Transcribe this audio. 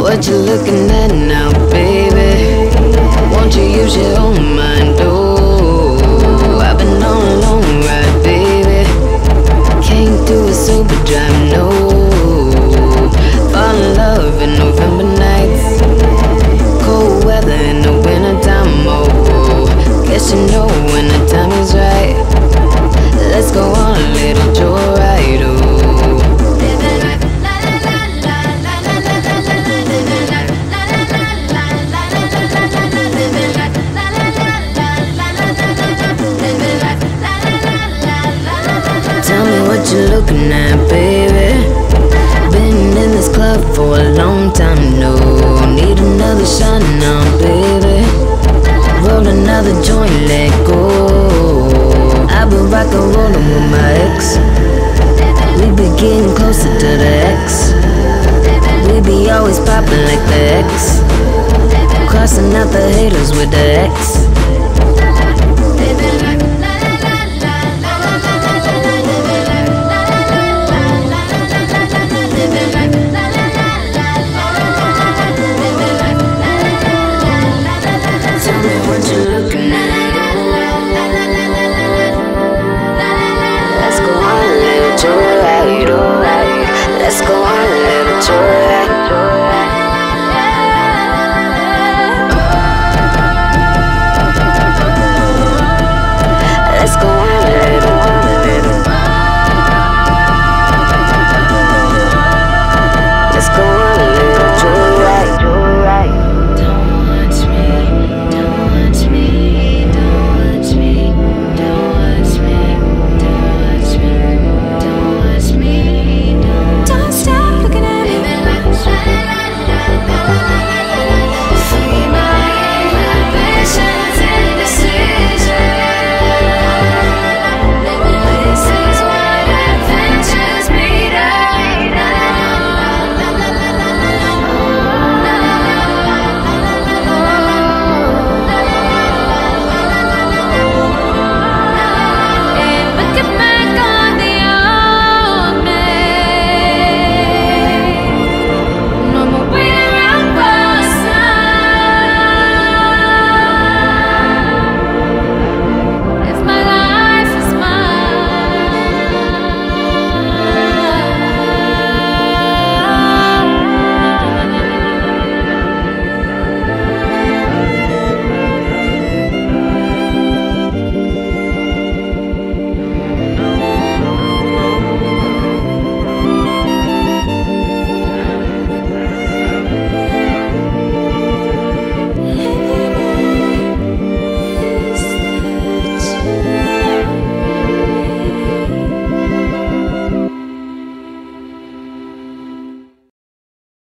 what you're looking at now, baby. Won't you use your own mind? Oh, I've been on a long ride, baby. Can't do a sober drive, no. Fall in love in November nights. Cold weather in the wintertime, oh. Guess you know You're looking at, baby. Been in this club for a long time, no. Need another shot now, baby. Roll another joint, let go. I've been rock and rolling with my ex. We be getting closer to the X. We be always popping like the X. Crossing out the haters with the X.